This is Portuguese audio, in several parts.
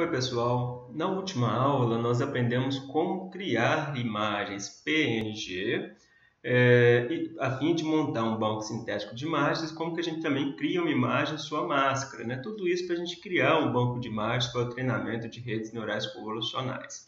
Oi pessoal, na última aula nós aprendemos como criar imagens PNG é, a fim de montar um banco sintético de imagens, como que a gente também cria uma imagem sua máscara, né? Tudo isso para a gente criar um banco de imagens para o treinamento de redes neurais convolucionais.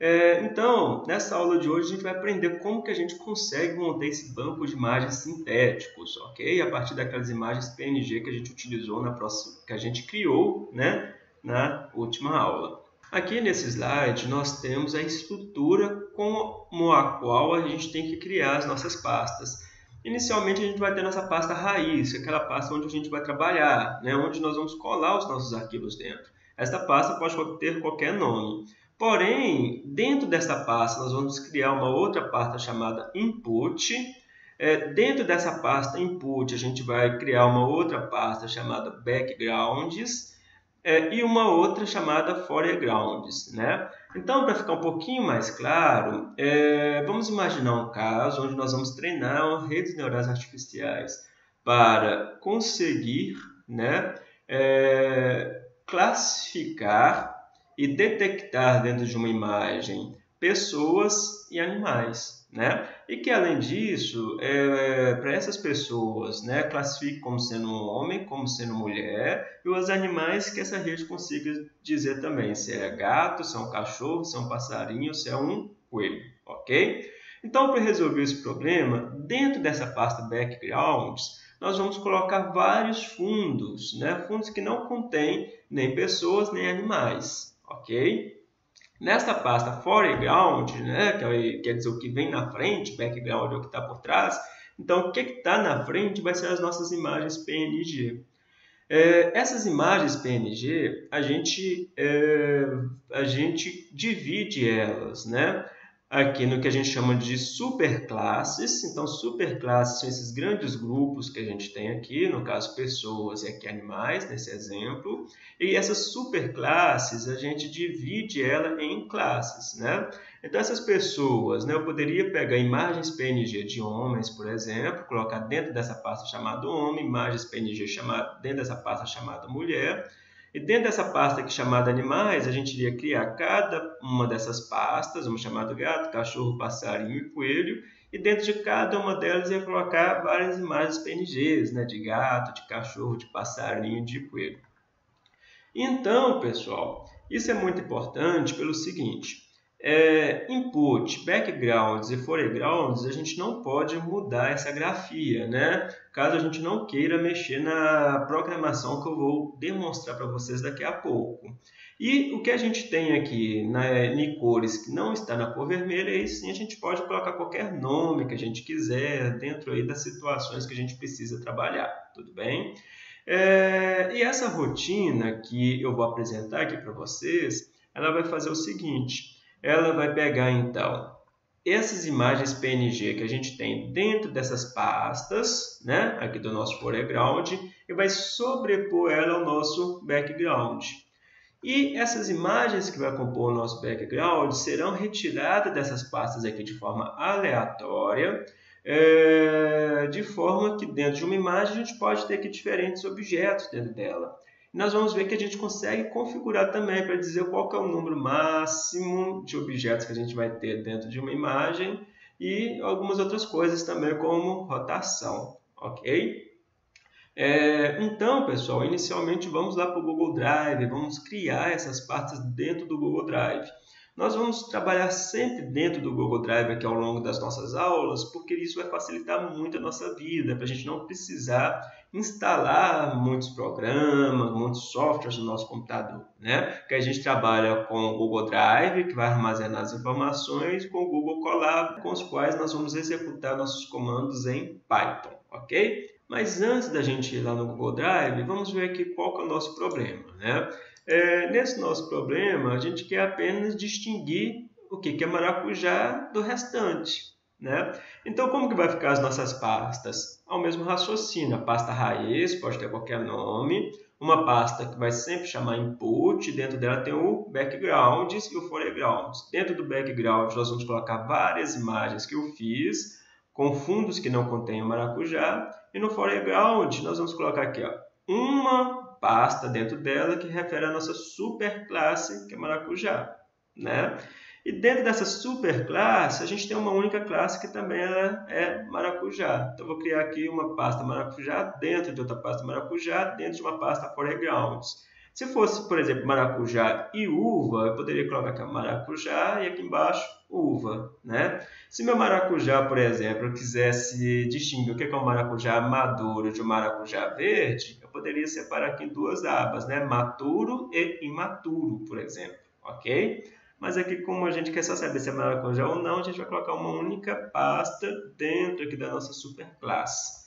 É, então, nessa aula de hoje a gente vai aprender como que a gente consegue montar esse banco de imagens sintéticos, ok? A partir daquelas imagens PNG que a gente utilizou na próxima, que a gente criou, né? Na última aula. Aqui nesse slide nós temos a estrutura como a qual a gente tem que criar as nossas pastas. Inicialmente a gente vai ter nossa pasta raiz, é aquela pasta onde a gente vai trabalhar, né, onde nós vamos colar os nossos arquivos dentro. Esta pasta pode ter qualquer nome. Porém, dentro dessa pasta nós vamos criar uma outra pasta chamada input. É, dentro dessa pasta input a gente vai criar uma outra pasta chamada backgrounds é, e uma outra chamada foregrounds. Né? Então, para ficar um pouquinho mais claro, é, vamos imaginar um caso onde nós vamos treinar redes neurais artificiais para conseguir né, é, classificar e detectar dentro de uma imagem pessoas e animais né? E que além disso, é, para essas pessoas, né, classifique como sendo um homem, como sendo mulher, e os animais que essa rede consiga dizer também se é gato, se é um cachorro, se é um passarinho, se é um coelho, ok? Então, para resolver esse problema, dentro dessa pasta backgrounds, nós vamos colocar vários fundos, né? fundos que não contêm nem pessoas nem animais, ok? Nesta pasta foreground, né, que é, quer dizer o que vem na frente, background é o que está por trás, então o que está na frente vai ser as nossas imagens PNG. É, essas imagens PNG, a gente, é, a gente divide elas, né? Aqui no que a gente chama de superclasses. Então, superclasses são esses grandes grupos que a gente tem aqui, no caso pessoas e aqui animais, nesse exemplo. E essas superclasses, a gente divide ela em classes, né? Então, essas pessoas, né, eu poderia pegar imagens PNG de homens, por exemplo, colocar dentro dessa pasta chamada homem, imagens PNG chamada, dentro dessa pasta chamada mulher, e dentro dessa pasta aqui chamada animais, a gente iria criar cada uma dessas pastas, uma chamada gato, cachorro, passarinho e coelho, e dentro de cada uma delas ia colocar várias imagens PNGs, né, de gato, de cachorro, de passarinho, de coelho. Então, pessoal, isso é muito importante pelo seguinte, é, input, backgrounds e foregrounds, a gente não pode mudar essa grafia, né? Caso a gente não queira mexer na programação que eu vou demonstrar para vocês daqui a pouco. E o que a gente tem aqui na, em cores que não está na cor vermelha, aí sim a gente pode colocar qualquer nome que a gente quiser dentro aí das situações que a gente precisa trabalhar, tudo bem? É, e essa rotina que eu vou apresentar aqui para vocês, ela vai fazer o seguinte, ela vai pegar então essas imagens PNG que a gente tem dentro dessas pastas, né, aqui do nosso foreground, e vai sobrepor ela ao nosso background. E essas imagens que vai compor o nosso background serão retiradas dessas pastas aqui de forma aleatória, é, de forma que dentro de uma imagem a gente pode ter aqui diferentes objetos dentro dela nós vamos ver que a gente consegue configurar também para dizer qual é o número máximo de objetos que a gente vai ter dentro de uma imagem e algumas outras coisas também como rotação, ok? É, então, pessoal, inicialmente vamos lá para o Google Drive, vamos criar essas pastas dentro do Google Drive. Nós vamos trabalhar sempre dentro do Google Drive aqui ao longo das nossas aulas, porque isso vai facilitar muito a nossa vida, para a gente não precisar instalar muitos programas, muitos softwares no nosso computador, né? Que a gente trabalha com o Google Drive, que vai armazenar as informações, com o Google Colab, com os quais nós vamos executar nossos comandos em Python, ok? Mas antes da gente ir lá no Google Drive, vamos ver aqui qual é o nosso problema, né? É, nesse nosso problema, a gente quer apenas distinguir o que é maracujá do restante. Né? Então, como que vai ficar as nossas pastas? Ao mesmo raciocínio, a pasta raiz pode ter qualquer nome, uma pasta que vai sempre chamar input, dentro dela tem o background e o foreground. Dentro do background, nós vamos colocar várias imagens que eu fiz, com fundos que não contêm maracujá, e no foreground, nós vamos colocar aqui ó, uma pasta dentro dela que refere à nossa superclasse, que é maracujá. Né? E dentro dessa superclasse, a gente tem uma única classe que também é maracujá. Então, eu vou criar aqui uma pasta maracujá dentro de outra pasta maracujá, dentro de uma pasta foregrounds. Se fosse, por exemplo, maracujá e uva, eu poderia colocar aqui maracujá e aqui embaixo uva. Né? Se meu maracujá, por exemplo, eu quisesse distinguir o que é um maracujá maduro de um maracujá verde, eu poderia separar aqui em duas abas, né? maturo e imaturo, por exemplo. ok? Mas aqui, como a gente quer só saber se é maracujá ou não, a gente vai colocar uma única pasta dentro aqui da nossa superclasse.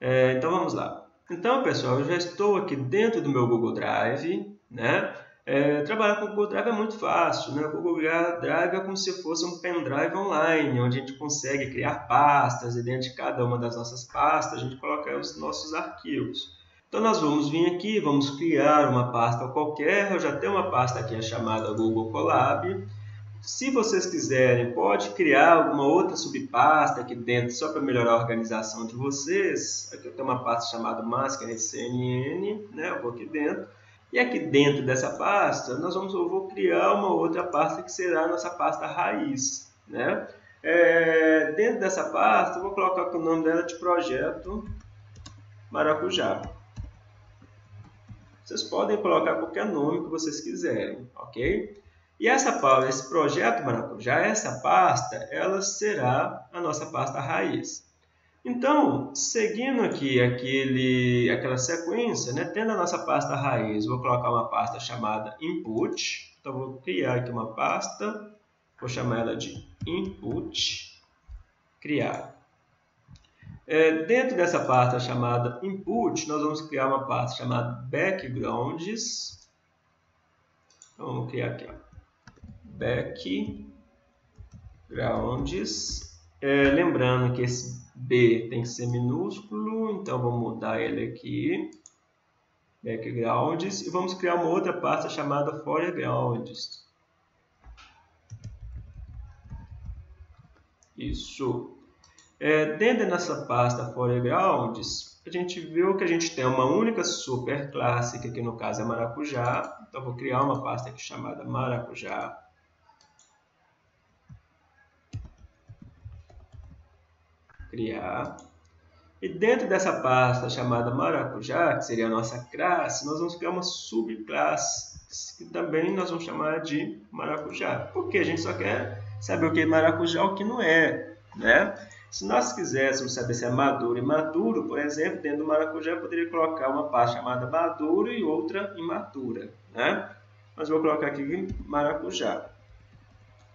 É, então, vamos lá. Então, pessoal, eu já estou aqui dentro do meu Google Drive, né? É, trabalhar com o Google Drive é muito fácil, né? O Google Drive é como se fosse um pendrive online, onde a gente consegue criar pastas e dentro de cada uma das nossas pastas a gente coloca os nossos arquivos. Então nós vamos vir aqui, vamos criar uma pasta qualquer, eu já tenho uma pasta aqui chamada Google Colab. Se vocês quiserem, pode criar alguma outra subpasta aqui dentro, só para melhorar a organização de vocês. Aqui eu tenho uma pasta chamada Máscara CNN, né? eu vou aqui dentro. E aqui dentro dessa pasta, nós vamos, eu vou criar uma outra pasta que será a nossa pasta raiz. Né? É, dentro dessa pasta, eu vou colocar o nome dela de projeto Maracujá. Vocês podem colocar qualquer nome que vocês quiserem, ok? E essa pasta, esse projeto Maracujá, essa pasta, ela será a nossa pasta raiz. Então, seguindo aqui aquele, aquela sequência, né, tendo a nossa pasta raiz, vou colocar uma pasta chamada input. Então, vou criar aqui uma pasta, vou chamar ela de input, criar. É, dentro dessa pasta chamada input, nós vamos criar uma pasta chamada backgrounds. Então, vamos criar aqui, ó. backgrounds. É, lembrando que esse B tem que ser minúsculo, então vamos mudar ele aqui. Backgrounds. E vamos criar uma outra pasta chamada foregrounds. Isso. É, dentro dessa pasta foregrounds, a gente viu que a gente tem uma única superclasse, que aqui no caso é maracujá. Então, vou criar uma pasta aqui chamada maracujá. Criar. E dentro dessa pasta chamada maracujá, que seria a nossa classe, nós vamos criar uma subclasse, que também nós vamos chamar de maracujá. Porque a gente só quer saber o que é maracujá e o que não é. Né? Se nós quiséssemos saber se é maduro e imaturo, por exemplo, dentro do maracujá eu poderia colocar uma parte chamada maduro e outra imatura. Né? Mas vou colocar aqui maracujá.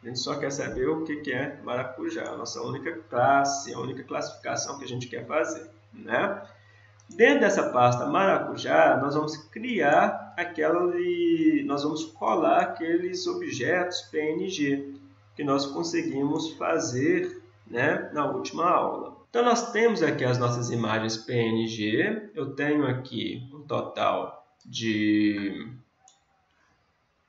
A gente só quer saber o que é maracujá, a nossa única classe, a única classificação que a gente quer fazer. Né? Dentro dessa pasta maracujá, nós vamos criar aquela, nós vamos colar aqueles objetos PNG que nós conseguimos fazer né, na última aula. Então, nós temos aqui as nossas imagens PNG. Eu tenho aqui um total de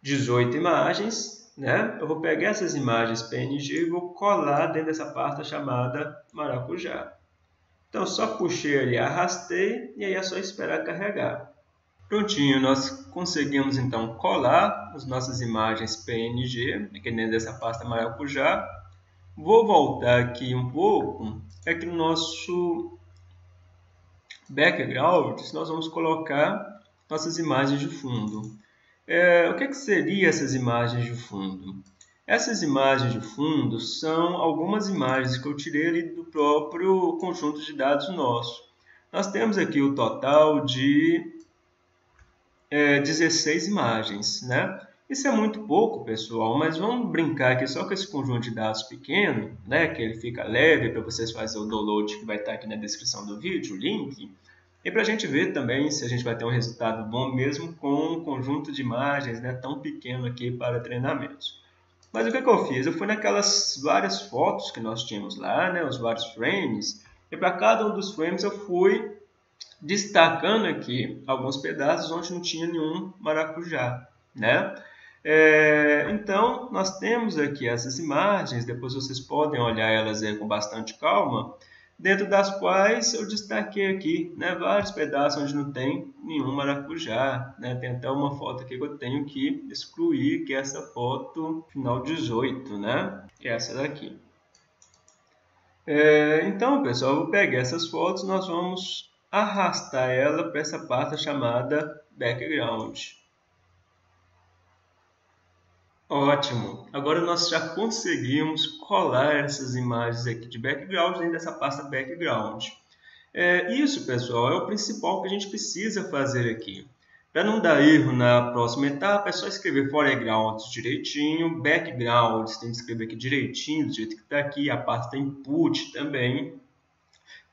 18 imagens. Né? Eu vou pegar essas imagens PNG e vou colar dentro dessa pasta chamada Maracujá. Então, só puxei ali, arrastei e aí é só esperar carregar. Prontinho, nós conseguimos então colar as nossas imagens PNG aqui dentro dessa pasta Maracujá Vou voltar aqui um pouco, é que no nosso background nós vamos colocar nossas imagens de fundo. É, o que, que seriam essas imagens de fundo? Essas imagens de fundo são algumas imagens que eu tirei do próprio conjunto de dados nosso. Nós temos aqui o total de é, 16 imagens, né? Isso é muito pouco, pessoal, mas vamos brincar aqui só com esse conjunto de dados pequeno, né, que ele fica leve para vocês fazerem o download que vai estar aqui na descrição do vídeo, o link, e para a gente ver também se a gente vai ter um resultado bom mesmo com um conjunto de imagens né, tão pequeno aqui para treinamentos. Mas o que, que eu fiz? Eu fui naquelas várias fotos que nós tínhamos lá, né, os vários frames, e para cada um dos frames eu fui destacando aqui alguns pedaços onde não tinha nenhum maracujá, né? É, então, nós temos aqui essas imagens, depois vocês podem olhar elas com bastante calma. dentro das quais eu destaquei aqui né, vários pedaços onde não tem nenhum maracujá. Né? Tem até uma foto aqui que eu tenho que excluir, que é essa foto final 18, né? é essa daqui. É, então, pessoal, eu vou pegar essas fotos nós vamos arrastar ela para essa pasta chamada background. Ótimo! Agora nós já conseguimos colar essas imagens aqui de background dentro dessa pasta background. É, isso, pessoal, é o principal que a gente precisa fazer aqui. Para não dar erro na próxima etapa, é só escrever foregrounds direitinho, backgrounds tem que escrever aqui direitinho, do jeito que está aqui, a pasta input também.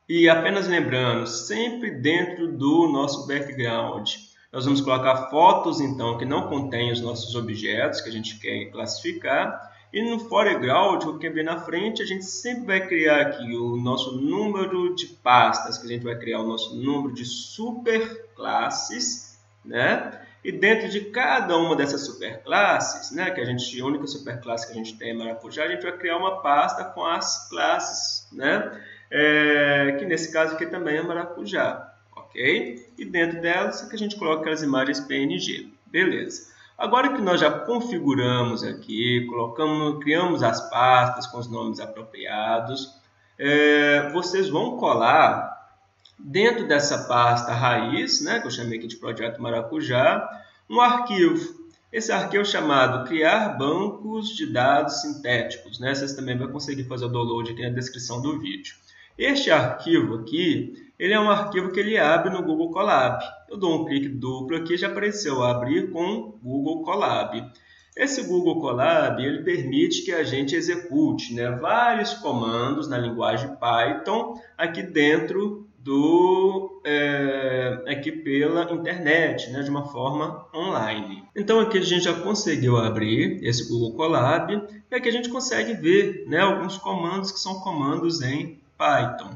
E apenas lembrando, sempre dentro do nosso background. Nós vamos colocar fotos, então, que não contêm os nossos objetos que a gente quer classificar. E no foreground, o que bem na frente, a gente sempre vai criar aqui o nosso número de pastas, que a gente vai criar o nosso número de superclasses, né? E dentro de cada uma dessas superclasses, né, que a gente, a única superclasse que a gente tem é maracujá, a gente vai criar uma pasta com as classes, né? É, que nesse caso aqui também é maracujá ok? E dentro delas é que a gente coloca aquelas imagens PNG, beleza. Agora que nós já configuramos aqui, colocamos, criamos as pastas com os nomes apropriados, é, vocês vão colar dentro dessa pasta raiz, né, que eu chamei aqui de projeto Maracujá, um arquivo. Esse arquivo é chamado criar bancos de dados sintéticos. Né? Vocês também vão conseguir fazer o download aqui na descrição do vídeo. Este arquivo aqui ele é um arquivo que ele abre no Google Colab. Eu dou um clique duplo aqui já apareceu abrir com Google Colab. Esse Google Colab ele permite que a gente execute né, vários comandos na linguagem Python aqui dentro do é, aqui pela internet, né, de uma forma online. Então aqui a gente já conseguiu abrir esse Google Colab e aqui a gente consegue ver né, alguns comandos que são comandos em Python.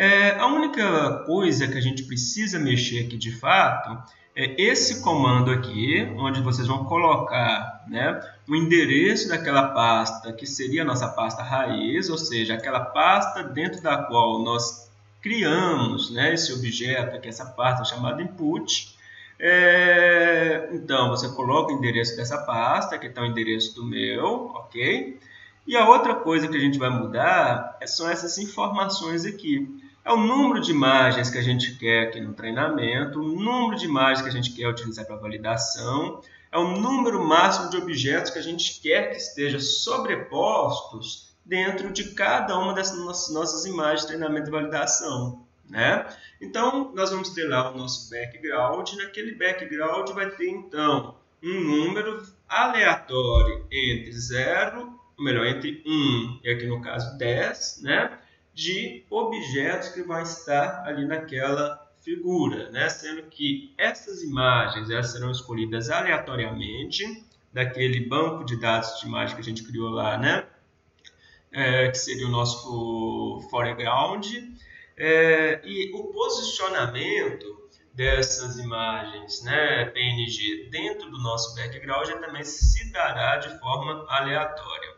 É, a única coisa que a gente precisa mexer aqui de fato é esse comando aqui, onde vocês vão colocar né, o endereço daquela pasta que seria a nossa pasta raiz, ou seja, aquela pasta dentro da qual nós criamos né, esse objeto aqui, essa pasta chamada input. É, então, você coloca o endereço dessa pasta, que está o endereço do meu, ok? E a outra coisa que a gente vai mudar são essas informações aqui. É o número de imagens que a gente quer aqui no treinamento, o número de imagens que a gente quer utilizar para validação, é o número máximo de objetos que a gente quer que esteja sobrepostos dentro de cada uma das nossas imagens de treinamento e validação. Né? Então, nós vamos ter lá o nosso background. Naquele background vai ter, então, um número aleatório entre 0 ou melhor, entre 1 e aqui no caso 10, né? De objetos que vai estar ali naquela figura, né? sendo que essas imagens elas serão escolhidas aleatoriamente daquele banco de dados de imagem que a gente criou lá, né? É, que seria o nosso foreground, é, e o posicionamento dessas imagens né, PNG dentro do nosso background também se dará de forma aleatória.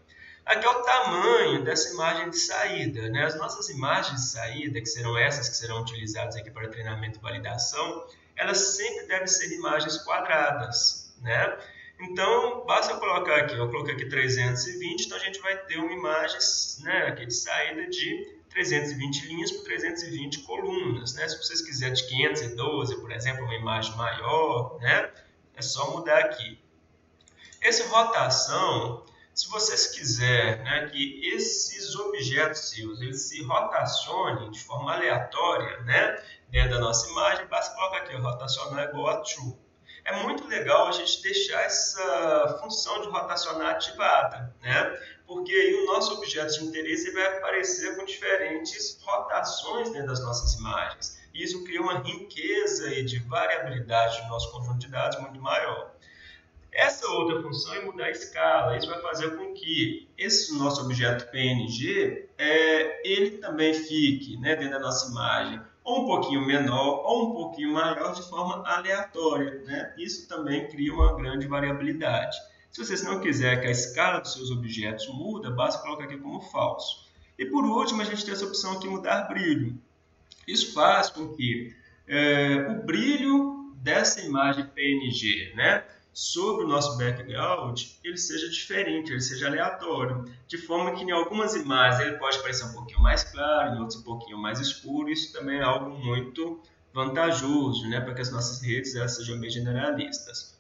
Aqui é o tamanho dessa imagem de saída. Né? As nossas imagens de saída, que serão essas que serão utilizadas aqui para treinamento e validação, elas sempre devem ser imagens quadradas. Né? Então, basta colocar aqui, eu coloquei aqui 320, então a gente vai ter uma imagem né, aqui de saída de 320 linhas por 320 colunas. Né? Se vocês quiserem de 512, por exemplo, uma imagem maior, né? é só mudar aqui. Essa rotação se vocês quiserem né, que esses objetos seus eles se rotacionem de forma aleatória né, dentro da nossa imagem, basta colocar aqui, rotacionar igual a true. É muito legal a gente deixar essa função de rotacionar ativada, né? porque aí o nosso objeto de interesse vai aparecer com diferentes rotações dentro das nossas imagens. Isso cria uma riqueza de variabilidade do nosso conjunto de dados muito maior. Essa outra função é mudar a escala. Isso vai fazer com que esse nosso objeto PNG é, ele também fique né, dentro da nossa imagem ou um pouquinho menor ou um pouquinho maior de forma aleatória. Né? Isso também cria uma grande variabilidade. Se você não quiser que a escala dos seus objetos muda, basta colocar aqui como falso. E por último, a gente tem essa opção aqui, mudar brilho. Isso faz com que é, o brilho dessa imagem PNG, né, sobre o nosso background, ele seja diferente, ele seja aleatório, de forma que em algumas imagens ele pode parecer um pouquinho mais claro, em outras um pouquinho mais escuro, isso também é algo muito vantajoso, né, para que as nossas redes elas sejam bem generalistas.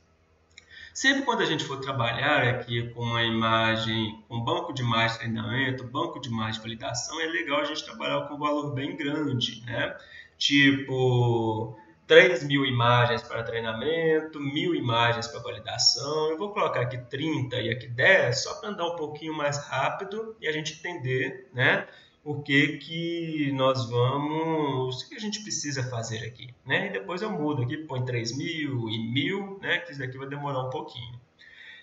Sempre quando a gente for trabalhar aqui com uma imagem, com banco de de treinamento, banco de de validação, é legal a gente trabalhar com um valor bem grande, né? Tipo, 3 mil imagens para treinamento, mil imagens para validação. Eu vou colocar aqui 30 e aqui 10, só para andar um pouquinho mais rápido e a gente entender, né? O que, que nós vamos, o que a gente precisa fazer aqui, né? E depois eu mudo aqui, põe 3 mil e mil, né? Que isso daqui vai demorar um pouquinho.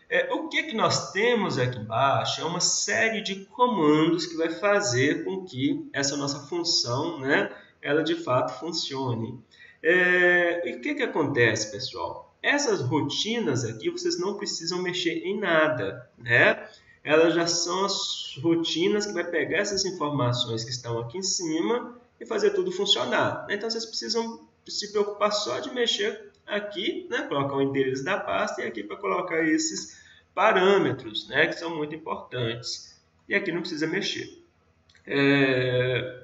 É, o que, que nós temos aqui embaixo é uma série de comandos que vai fazer com que essa nossa função, né? Ela de fato funcione. É, e o que, que acontece, pessoal? Essas rotinas aqui, vocês não precisam mexer em nada, né? Elas já são as rotinas que vai pegar essas informações que estão aqui em cima e fazer tudo funcionar. Né? Então, vocês precisam se preocupar só de mexer aqui, né? colocar o endereço da pasta e aqui para colocar esses parâmetros, né? que são muito importantes. E aqui não precisa mexer. É...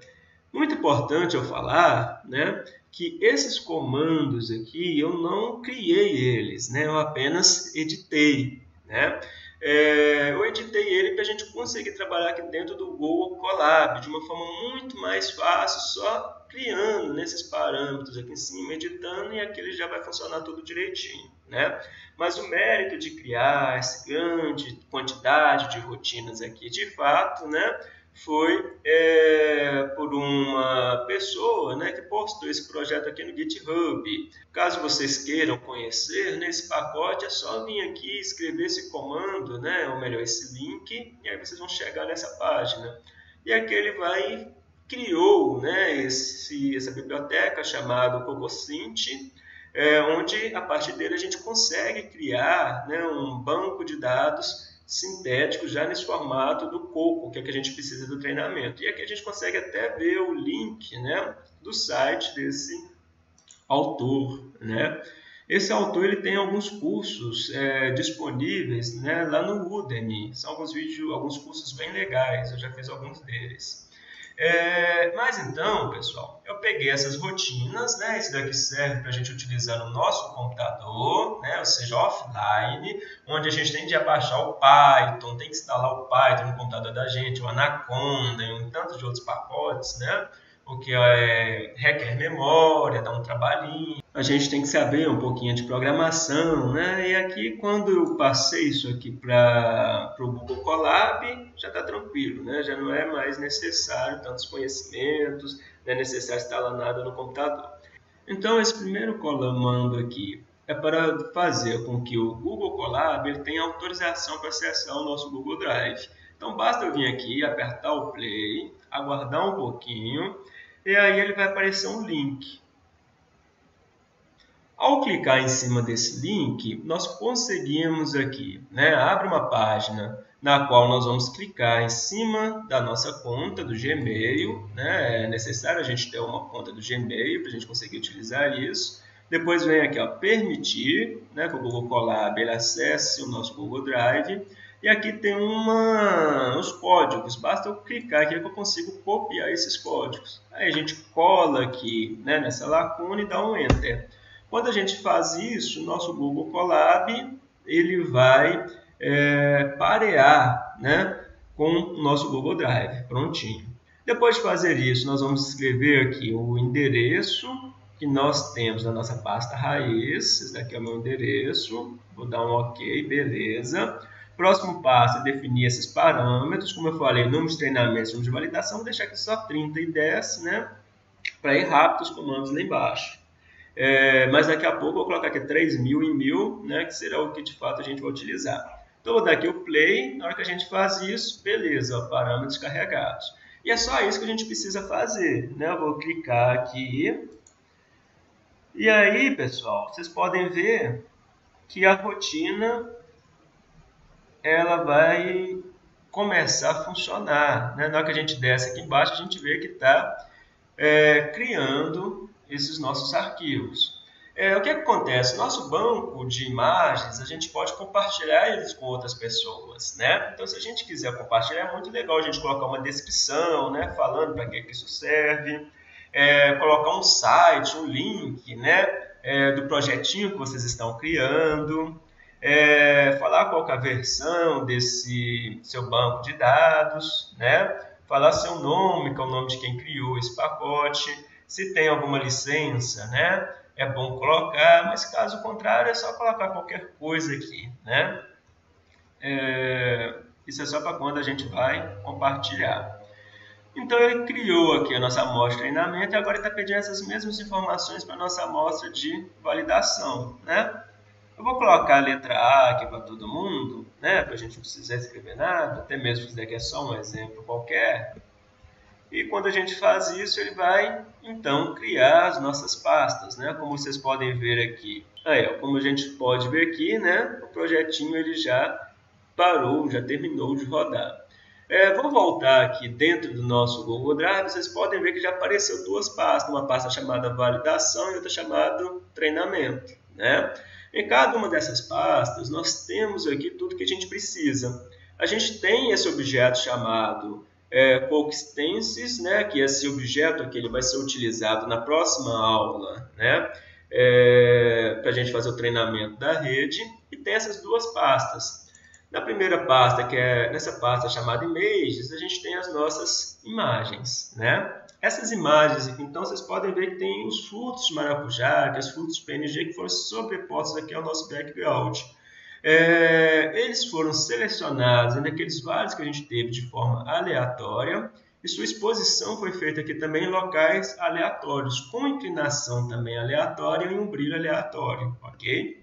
Muito importante eu falar né, que esses comandos aqui eu não criei eles, né, eu apenas editei. Né? É, eu editei ele para a gente conseguir trabalhar aqui dentro do Google Colab de uma forma muito mais fácil, só criando nesses parâmetros aqui em cima, editando e aqui ele já vai funcionar tudo direitinho. Né? Mas o mérito de criar essa grande quantidade de rotinas aqui, de fato, né, foi é, por uma pessoa né, que postou esse projeto aqui no GitHub. Caso vocês queiram conhecer, nesse né, pacote é só vir aqui escrever esse comando, né, ou melhor, esse link, e aí vocês vão chegar nessa página. E aqui ele vai criou né, esse, essa biblioteca chamada CocoSint, é, onde a partir dele a gente consegue criar né, um banco de dados sintético já nesse formato do coco, que é que a gente precisa do treinamento. E aqui a gente consegue até ver o link né, do site desse autor. Né? Esse autor ele tem alguns cursos é, disponíveis né, lá no Udemy. São alguns vídeos, alguns cursos bem legais, eu já fiz alguns deles. É, mas então, pessoal, eu peguei essas rotinas, né? Esse daqui serve para a gente utilizar no nosso computador, né? Ou seja, offline, onde a gente tem de abaixar o Python, tem que instalar o Python no computador da gente, o Anaconda e um tanto de outros pacotes, né? O que é, requer memória, dá um trabalhinho a gente tem que saber um pouquinho de programação, né? E aqui, quando eu passei isso aqui para o Google Colab, já está tranquilo, né? Já não é mais necessário tantos conhecimentos, não é necessário instalar nada no computador. Então, esse primeiro comando aqui é para fazer com que o Google Colab tenha autorização para acessar o nosso Google Drive. Então, basta eu vir aqui, apertar o play, aguardar um pouquinho, e aí ele vai aparecer um link. Ao clicar em cima desse link, nós conseguimos aqui, né, abre uma página na qual nós vamos clicar em cima da nossa conta do Gmail. Né, é necessário a gente ter uma conta do Gmail para a gente conseguir utilizar isso. Depois vem aqui, ó, permitir, né, que o Google Colab ele acesse o nosso Google Drive. E aqui tem uma, os códigos, basta eu clicar aqui que eu consigo copiar esses códigos. Aí a gente cola aqui né, nessa lacuna e dá um Enter. Quando a gente faz isso, nosso Google Colab ele vai é, parear né, com o nosso Google Drive, prontinho. Depois de fazer isso, nós vamos escrever aqui o endereço que nós temos na nossa pasta raiz. Esse daqui é o meu endereço. Vou dar um OK, beleza. Próximo passo é definir esses parâmetros. Como eu falei, números de treinamento, números de validação. Vou deixar aqui só 30 e 10, né? Para ir rápido os comandos lá embaixo. É, mas daqui a pouco eu vou colocar aqui 3.000 e 1.000, né, que será o que de fato a gente vai utilizar. Então, vou dar aqui o play, na hora que a gente faz isso, beleza, ó, parâmetros carregados. E é só isso que a gente precisa fazer. Né? Eu vou clicar aqui. E aí, pessoal, vocês podem ver que a rotina ela vai começar a funcionar. Né? Na hora que a gente desce aqui embaixo, a gente vê que está é, criando esses nossos arquivos. É, o que, é que acontece? Nosso banco de imagens, a gente pode compartilhar eles com outras pessoas, né? Então, se a gente quiser compartilhar, é muito legal a gente colocar uma descrição, né? Falando para que, que isso serve, é, colocar um site, um link, né? É, do projetinho que vocês estão criando, é, falar qual é a versão desse seu banco de dados, né? Falar seu nome, que é o nome de quem criou esse pacote, se tem alguma licença, né? é bom colocar, mas caso contrário é só colocar qualquer coisa aqui, né? É, isso é só para quando a gente vai compartilhar. Então ele criou aqui a nossa amostra de treinamento e agora está pedindo essas mesmas informações para a nossa amostra de validação, né? Eu vou colocar a letra A aqui para todo mundo, né? Para a gente não precisar escrever nada, até mesmo se que é só um exemplo qualquer. E quando a gente faz isso, ele vai então criar as nossas pastas, né? Como vocês podem ver aqui. Aí, ó, como a gente pode ver aqui, né? O projetinho ele já parou, já terminou de rodar. É, vou voltar aqui dentro do nosso Google Drive, vocês podem ver que já apareceu duas pastas, uma pasta chamada validação e outra chamada treinamento. Né? Em cada uma dessas pastas, nós temos aqui tudo que a gente precisa. A gente tem esse objeto chamado é, coextensis, né, que esse objeto aqui ele vai ser utilizado na próxima aula, né, é, para a gente fazer o treinamento da rede, e tem essas duas pastas. Na primeira pasta, que é nessa pasta chamada Images, a gente tem as nossas imagens, né? Essas imagens então, vocês podem ver que tem os frutos de maracujá, que os frutos de PNG que foram sobrepostos aqui ao nosso background. É, eles foram selecionados entre aqueles vários que a gente teve de forma aleatória e sua exposição foi feita aqui também em locais aleatórios, com inclinação também aleatória e um brilho aleatório, ok?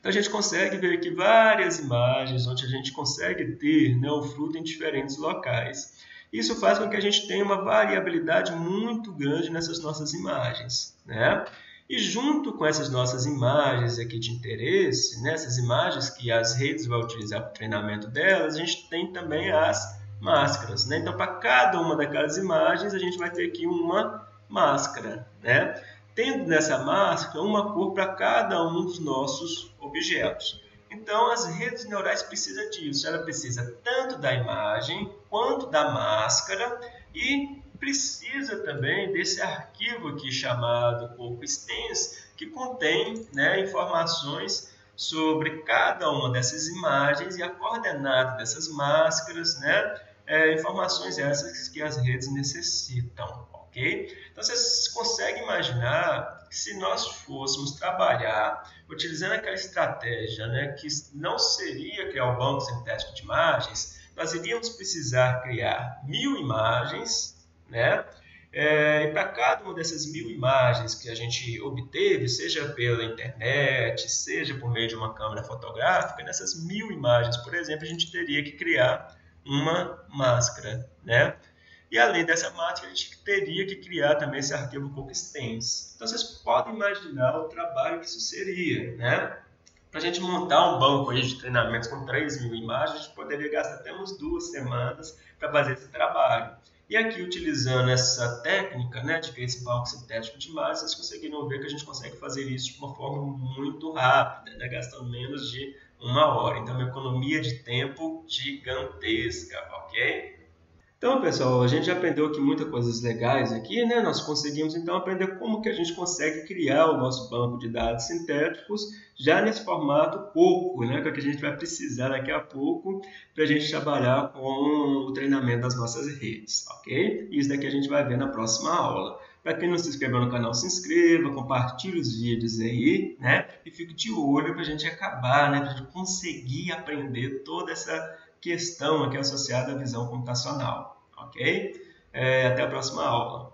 Então a gente consegue ver aqui várias imagens onde a gente consegue ter né, o fruto em diferentes locais. Isso faz com que a gente tenha uma variabilidade muito grande nessas nossas imagens. Né? E junto com essas nossas imagens aqui de interesse, né, essas imagens que as redes vão utilizar para o treinamento delas, a gente tem também as máscaras. Né? Então, para cada uma daquelas imagens, a gente vai ter aqui uma máscara. Né? Tendo nessa máscara uma cor para cada um dos nossos objetos. Então, as redes neurais precisam disso. Ela precisa tanto da imagem quanto da máscara e precisa também desse arquivo aqui chamado corpo extenso, que contém né, informações sobre cada uma dessas imagens e a coordenada dessas máscaras, né, é, informações essas que as redes necessitam, ok? Então, vocês conseguem imaginar que se nós fôssemos trabalhar utilizando aquela estratégia, né, que não seria criar o um banco sintético de imagens, nós iríamos precisar criar mil imagens, né? É, e para cada uma dessas mil imagens que a gente obteve, seja pela internet, seja por meio de uma câmera fotográfica, nessas mil imagens, por exemplo, a gente teria que criar uma máscara, né? E além dessa máscara, a gente teria que criar também esse arquivo Coextens. Então vocês podem imaginar o trabalho que isso seria, né? Para a gente montar um banco de treinamentos com 3 mil imagens, a gente poderia gastar até umas duas semanas para fazer esse trabalho. E aqui, utilizando essa técnica né, de banco sintético de imagens, vocês conseguiram ver que a gente consegue fazer isso de uma forma muito rápida, né, gastando menos de uma hora. Então, uma economia de tempo gigantesca, ok? Então, pessoal, a gente já aprendeu aqui muitas coisas legais aqui, né? Nós conseguimos, então, aprender como que a gente consegue criar o nosso banco de dados sintéticos já nesse formato pouco, né? Que é que a gente vai precisar daqui a pouco para a gente trabalhar com o treinamento das nossas redes, ok? Isso daqui a gente vai ver na próxima aula. Para quem não se inscreveu no canal, se inscreva, compartilhe os vídeos aí, né? E fique de olho para a gente acabar, né? Para a gente conseguir aprender toda essa questão aqui associada à visão computacional, ok? É, até a próxima aula.